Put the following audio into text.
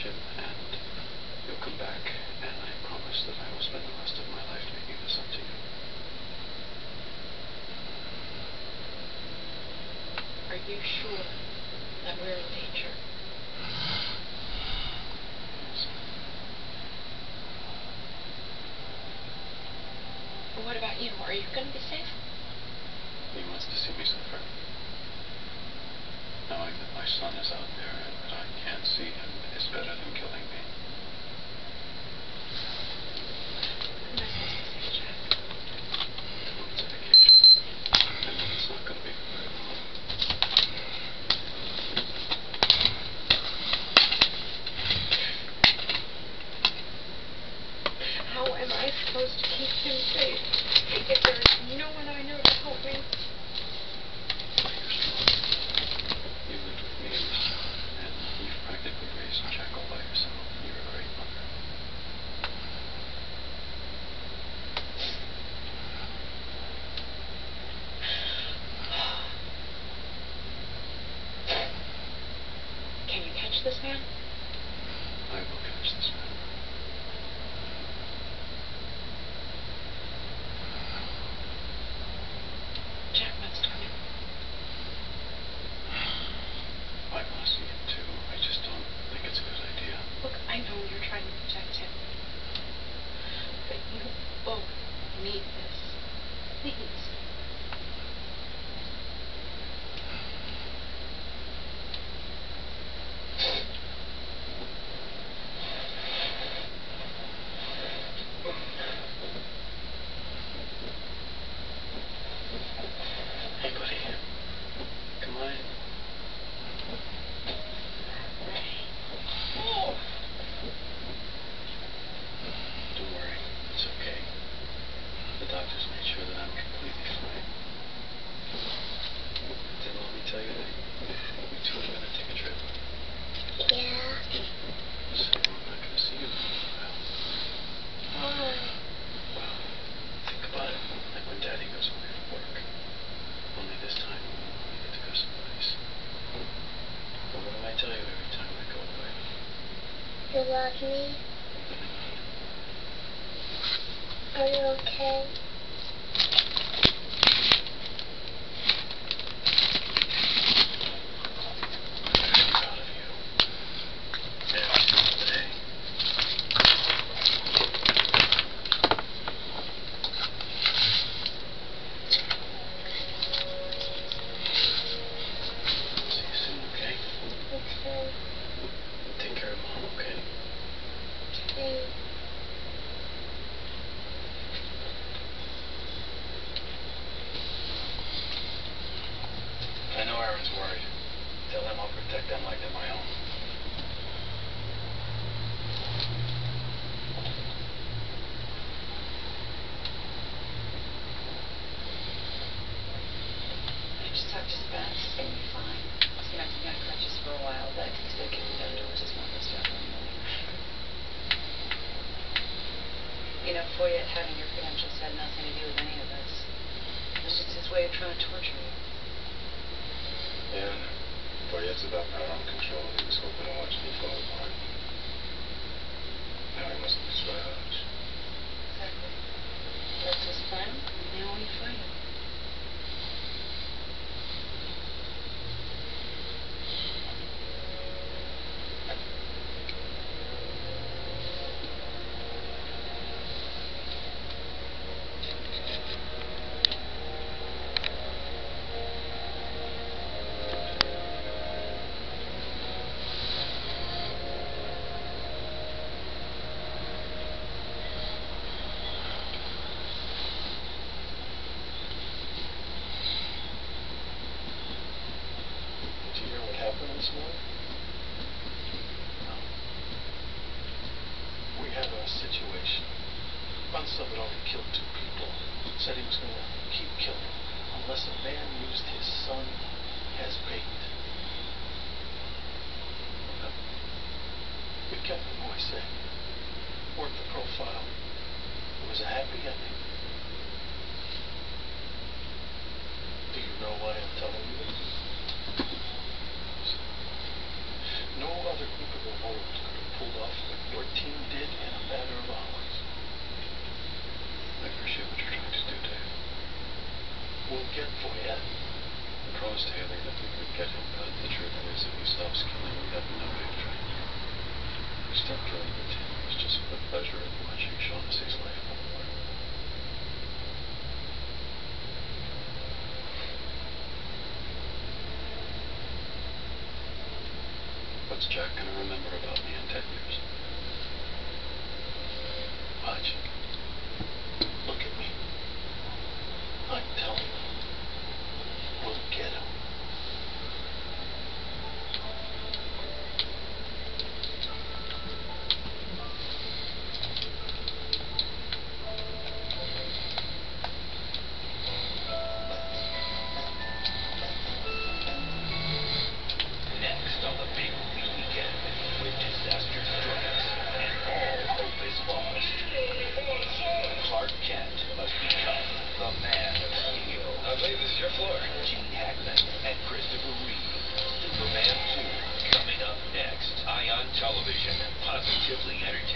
him and you'll come back and I promise that I will spend the rest of my life making this up to you. Are you sure that we're in danger? Yes. What about you? Are you going to be safe? He wants to see me suffer. Knowing that my son is out there and that I can't see him is better than killing me. Am I supposed to say, Jack? It's a vacation. And it's not going to be for very long. How am I supposed to keep him safe if there is no one I know to help me? You're strong. You lived with me in this job, and you've practically raised Jack all by yourself. You're a great mother. Can you catch this man? I will catch this man. Jack wants to come in. I want to see him too. I just don't think it's a good idea. Look, I know you're trying to protect him. But you both need this. Please. Hey, buddy. Come on in. Oh. Don't worry. It's okay. The doctors made sure that I'm completely fine. Didn't let me tell you that we two are going to take a trip. Yeah. So I'm not going to see you for a while. Why? Well, think about it. Like when Daddy goes away for work. Only this time we get to go someplace. But what do I tell you every time I go away? You me? Are you okay? I'm very proud of you. Every single day. See you soon, okay? Okay. Take care of Mom, okay? Okay. I know Aaron's worried. Tell him I'll protect them like they're my own. I just talked to Spence. He's gonna be fine. He's gonna have to be unconscious for a while, but he's gonna get better towards his morning stuff anyway. You know, having your credentials had nothing to do with any of this. It was just his way of trying to torture you. Yeah, Foyet's about power and control. He was hoping to watch me fall apart. Now he wants to destroy others. Exactly. That's his plan. Now we fight him. Did you hear what happened this morning? No. We had a situation. Killed two people. Said he was going to keep killing unless a man used his son as bait. We kept the boy safe. Worked the profile. It was a happy ending. promised Haley that we would get him, but the truth is, if he stops killing, we have no way of tracking him. It was just for the pleasure of watching Shaughnessy's life apart. What's Jack gonna remember about shifting energy.